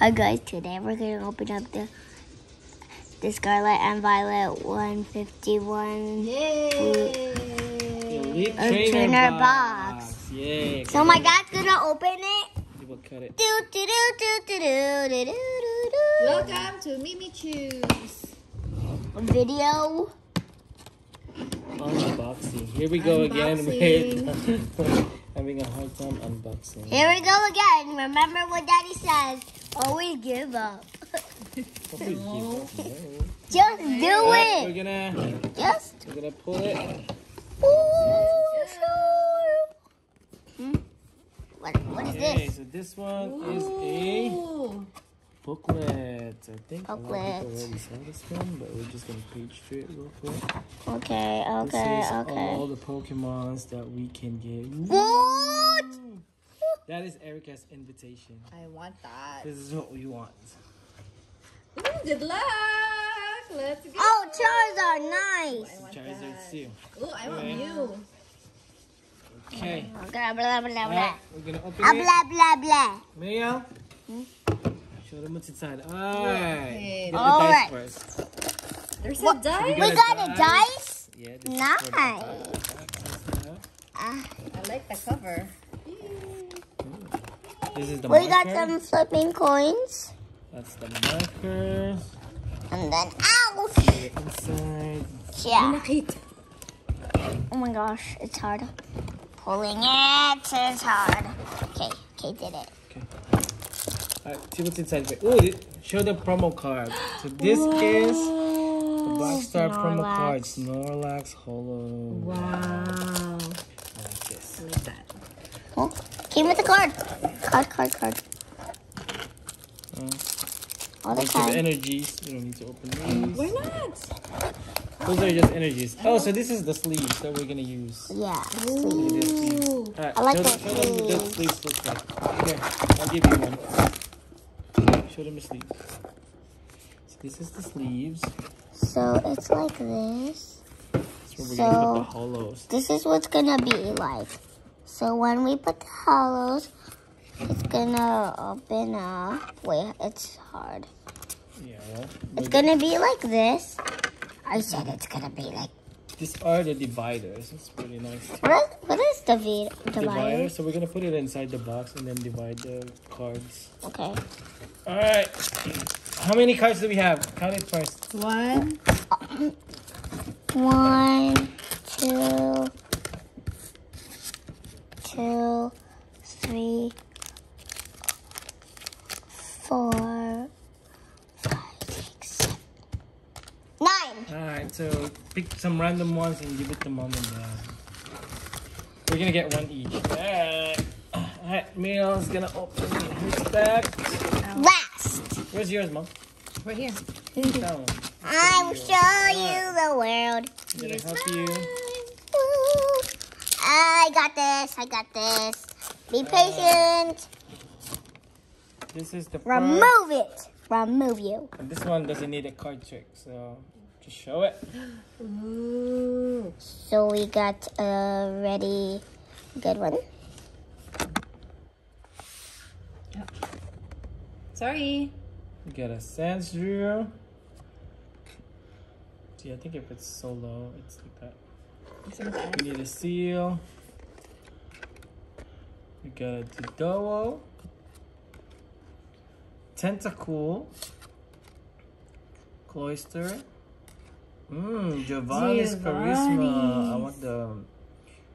Hi guys, today we're gonna open up the the Scarlet and Violet 151 Yay! Elite A trainer, trainer box. box. Yeah. So my dad's gonna open it. You will cut it. Do do do do do do do do do do. Welcome to Mimichu's. Video. Unboxing. Here we go again with having a hard time unboxing. Here we go again. Remember what Daddy says. Always give up. Give up, no. Just do Alright, We're gonna Just. we're gonna pull it. Ooh. Hmm? What, what is Okay, this? so this one is a booklet. I think a lot of people already saw this one, but we're just gonna page through it real quick. Okay, This okay, is okay. all the Pokemons that we can get. What? That is Erica's invitation. I want that. This is what we want. Ooh, good luck. Let's go. Oh, Charizard, I nice. want Charizard that. Seal. Ooh, I want Okay. you. Okay. Blah, blah, blah, blah, blah. We're gonna open Ah, it. blah, blah, blah. Mayo. Show them what's inside. Alright. Okay. Get the Alright. dice first. There's What? a dice. We We got got a a dice? Yeah, this is for the Nice. back. Ah, I like the cover. This is the we got some flipping coins. That's the marker. And then, ouch! Put it inside. Yeah. Oh my gosh, it's hard. Pulling it is hard. Okay, okay, did it. Okay. Alright, see what's inside. Wait, Ooh, it- show the promo card. So this is the Black Star promo Snorlax. card. Snorlax Holo. Wow. I like this. I like that. Oh, came with a card. Card, card, card. Uh, All the bunch of cards. energies. You don't need to open these. Why not? Those are just energies. Oh, so this is the sleeves that we're gonna use. Yeah, sleeve. Look this sleeve. Ooh. Alright, I like show, the them- show them what the sleeves. sleeves look like. Here, I'll give you one. Show them the sleeves. So this is the sleeves. So it's like this. That's where we're gonna put the So- hollows. This is what's gonna be like. So when we put the hollows, it's gonna open up. Wait, it's hard. Yeah, well, It's gonna be like this. I said it's gonna be like. These are the dividers. It's pretty nice. too. What is, what is the v- Divider. divider? So we're gonna put it inside the box and then divide the cards. Okay. All right. How many cards do we have? Count it first. One. One, two, two, three, four, five, six, seven, nine. All right. So pick some random ones and give it to mom and dad. We're gonna get one each. All right. All right. Mio's gonna open his bag. Last, Where's yours, mom? Right here. That one. I will show you the world. I'm gonna Here's help you. Woo. I got this. I got this. Be patient. This is the first. Remove it. Remove you. And this one doesn't need a card trick, so just show it. Ooh. So we got a ready good one. Sorry. We got a Sandshrew. See, I think if it's so low, it's like that. We need a seal. We got a Dodo. Tentacool. Cloyster. Mmm, Giovanni's Charisma. I want the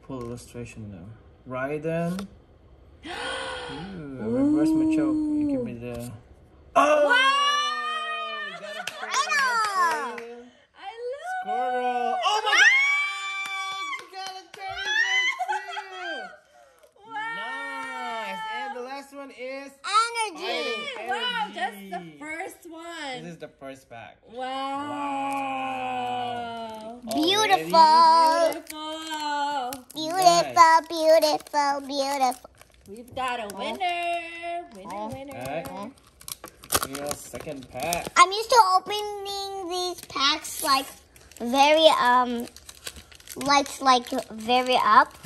full illustration now. Raiden. Ooh, a reverse Machoke. You give me the. Oh! Wow! We got a Squirtle! Squirtle. I love Squirtle. Oh my god! You got a Charizard too! Nice! And the last one is. Energy. Fire. Wow, that's the first one. This is the first pack. Wow. Beautiful. Beautiful. Beautiful, beautiful, beautiful. We've got a winner. Winner, winner. Alright. Your second pack. I'm used to opening these packs like very um like like very up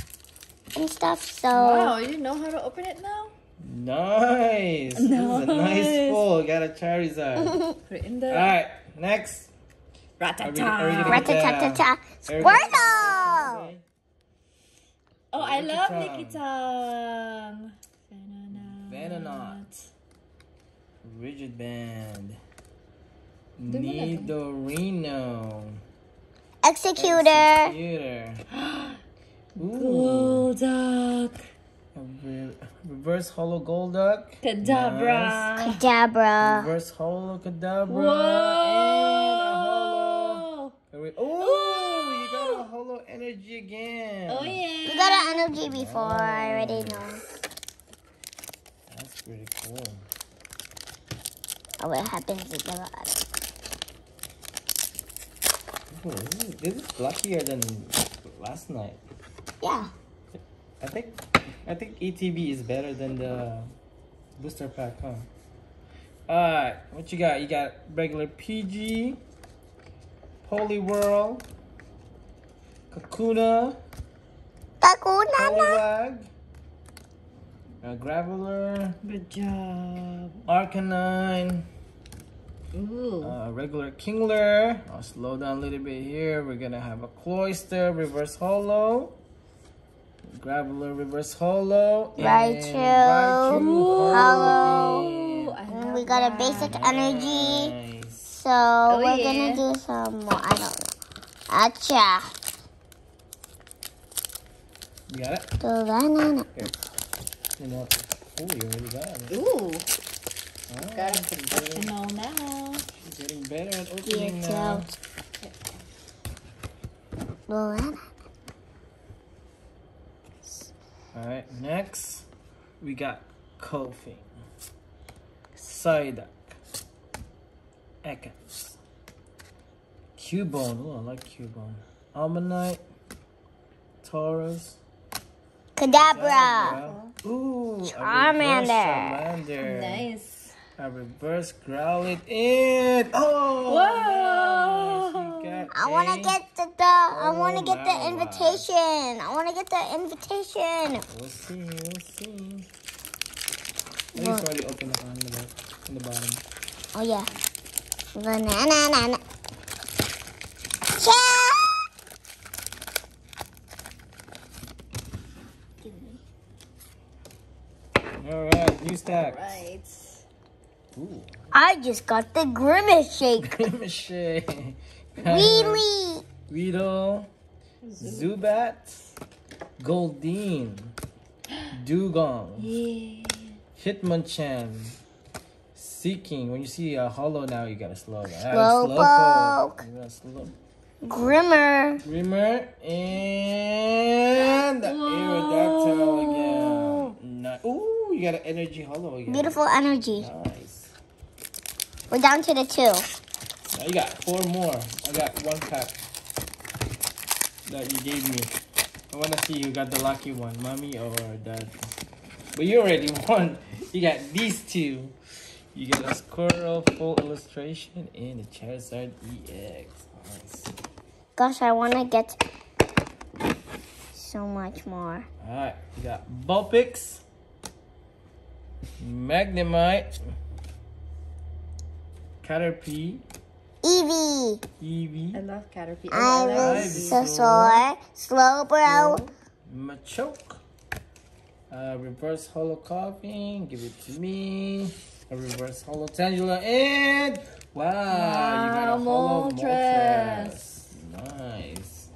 and stuff. So Wow, you know how to open it now? Nice. nice. This is a nice pull. Got a Charizard. Put it in there. All right, next. Ratatata. Ratatata. Uh, Squirtle. Oh, I love Lickitung. Tong. Venonat. Rigid Band. Nidorino. Exeggutor. Exeggutor. Golduck. A re- reverse Holo Golduck. Kadabra. Kadabra. Reverse Holo Kadabra. Whoa. And a Holo. Oh, you got a Holo Energy again. Oh yeah. We got an energy before. I already know. That's pretty cool. Oh, what happens if there are this is luckier than last night. Yeah. I think I think ETB is better than the booster pack, huh? Alright, what you got? You got regular Pidgey, Poliwhirl, Kakuna, Kakuna. Poliwag, a Graveler, Good job. Arcanine, Ooh. uh, regular Kingler. I'll slow down a little bit here. We're gonna have a Cloyster, Reverse Holo. little Reverse Holo. and Raichu, Raichu, Holo. And we got a that. basic energy. Nice. So oh, we're yeah. gonna do some more. I don't know. Acha. You got it? Do that, na, na. Here. You know, oh, you already got it. Ooh. Oh, Got a she's getting, professional now. she's getting better at Yeah, opening now. Do that. Alright, next we got Kofi, Psyduck, Ekans, Cubone. Oh, I like Cubone. Omanyte, Tauros, Kadabra. Ooh, a reverse Charmander. Charmander. Nice. A reverse Growlithe in. Oh, Whoa. nice. You got I want to get the, the I want Oh, to get the invitation. I want to get the invitation. We'll see. We'll see. I think it's already open on the back, on the bottom. Oh yeah. Banana, na, na. Yeah. All right, new stack. Right. Ooh, I just got the grimace shake. Michelle. Really? Weedle, Zubat, Goldeen, Dewgong, Yeah. Hitmonchan, Seaking. When you see a hollow now, you gotta slow down. Slowpoke. You gotta slow. Grimer. Grimer and the Aerodactyl again. Ni- Ooh, you got an energy hollow again. Beautiful energy. Nice. We're down to the two. You got four more. I got one pack that you gave me. I wanna see who got the lucky one, mommy or dad. But you already won. You got these two. You got a Squirtle full illustration and a Charizard EX. Nice. Gosh, I want to get so much more. Alright, you got Vulpix, Magnemite, Caterpie, Eevee. Eevee, I love Caterpie. Ivysaur. Slowbro. Machoke, uh, reverse holo Koffing, give it to me. A reverse holo Tangela, and wow, you got a holo Moltres. Moltres. Nice.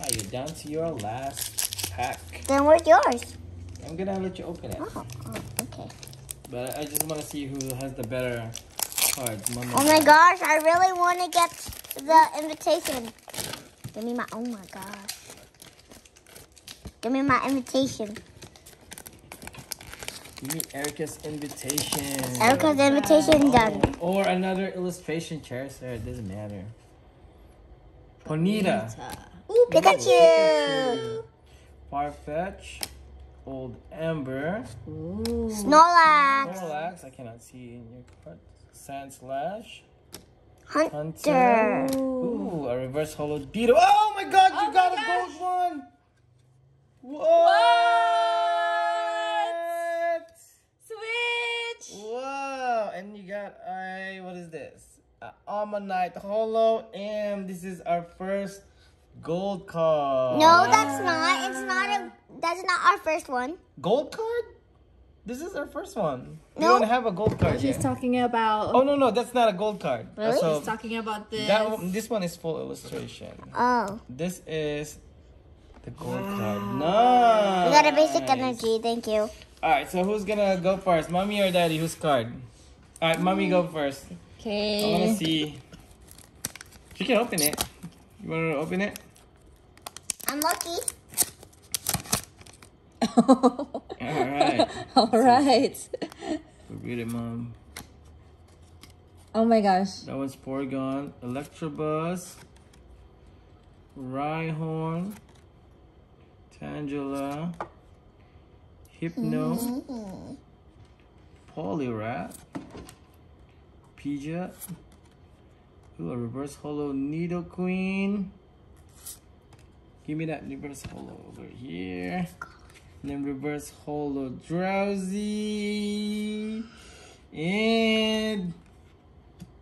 Ah, you're down to your last pack. Then where's yours? I'm gonna let you open it, Oh, oh okay. but I just want to see who has the better cards. Oh my gosh, I really want to get the invitation. Give me my, oh my gosh. Give me my invitation. Give me Erica's invitation. Erica's invitation done. Or another illustration chair, sir. It doesn't matter. Ponyta. Ooh, Pikachu. Farfetch. Old Ember. Ooh. Snorlax. Snorlax, I cannot see in your card. Sand Slash. Haunter. Haunter. Ooh, a reverse holo Beetle. Oh my god, you Oh got a gosh. gold one! What? Switch. Wow, and you got a what is this? A Omanyte Holo, and this is our first gold card. No, that's not. It's not a. That's not our first one. gold card. This is our first one. We No. don't have a gold card She's yet. talking about. Oh no no, that's not a gold card. Really? So She's talking about this. that one, this one is full illustration. Oh, This is the gold card. Nice. we got a basic energy. Thank you. All right, so who's gonna go first, mommy or daddy? Whose card? All right, mommy, go mm. first. Okay. I wanna see. She can open it. You wanna open it? I'm lucky. All right. All right. Read it, mom. Oh my gosh. That one's Porygon, Electabuzz, Rhyhorn, Tangela, Hypno, mm-hmm. Poliwrath, Pidgeot, ooh, a reverse holo Nidoqueen. Give me that reverse holo over here. And then reverse holo Drowzee. And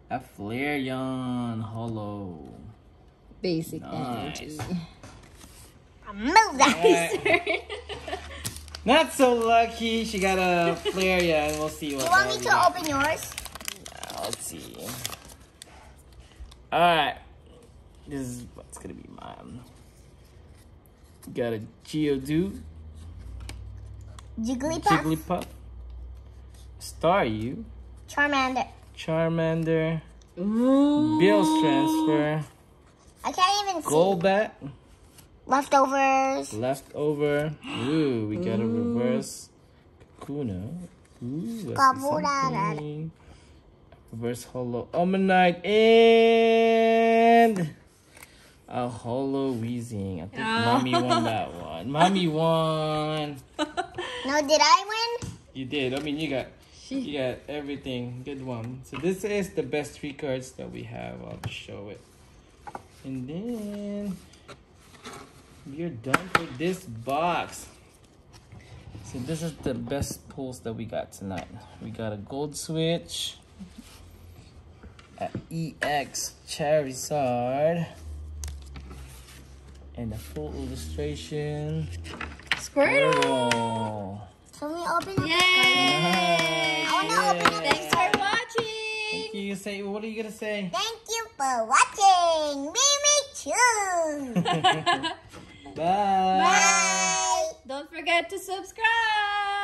a Flareon holo. Basic Nice. energy. Alright. Not so lucky. She got a Flareon. and We'll see what. You want me to got. open yours? Uh, Let's see. Alright. This is what's gonna be mine. Got a Geodude, Jigglypuff, Jigglypuff, Staryu, Charmander. Charmander, Ooh. Bill's Transfer, I can't even see. Golbat, Leftovers. Leftover. Ooh, we got a reverse Kakuna. Ooh, I see Kabulana. Reverse Holo Omanyte and a Holo Weezing. I think ah. Mommy won that one. Mommy won. No, did I win? You did. I mean, you got you got everything. Good one. So this is the best three cards that we have. I'll just show it. And then we're done for this box. So this is the best pulls that we got tonight. We got a gold switch, a EX Charizard, and a full illustration. Squirtle. Squirtle. Can we open it? Yay! I wanna open it. Thanks for watching. Thank you. Say, what are you gonna say? Thank you for watching. Mimi Choo. Bye. Bye. Don't forget to subscribe.